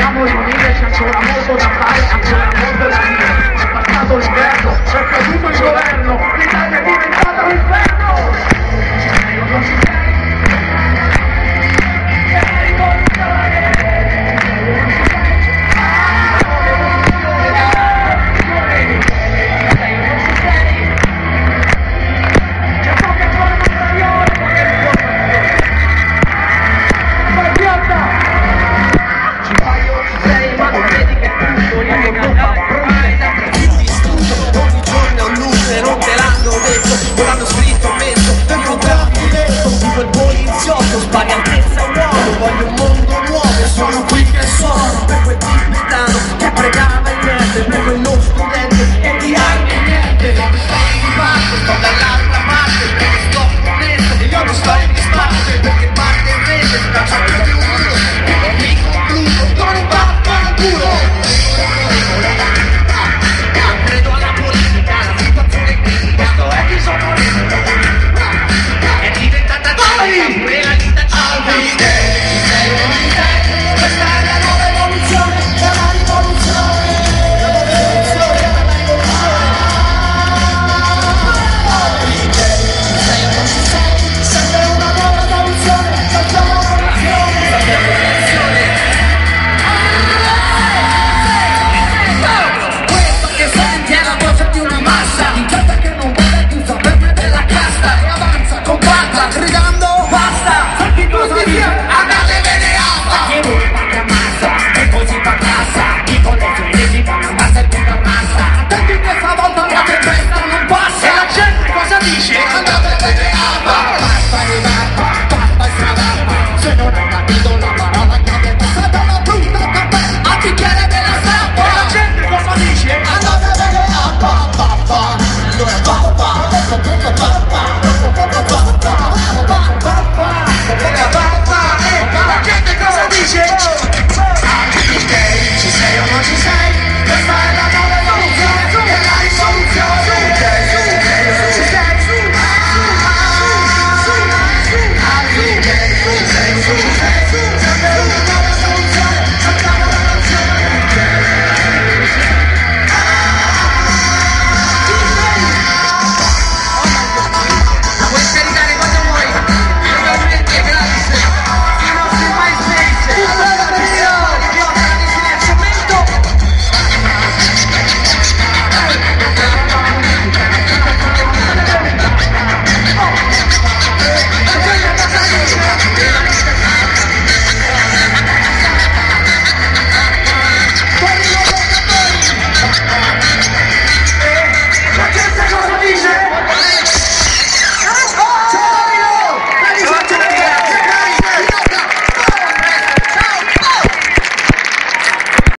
seamos unidos, transformamos la paz, transformamos la vida, apartado el verbo, reprodujo el gobierno. Olha o mundo Thank you.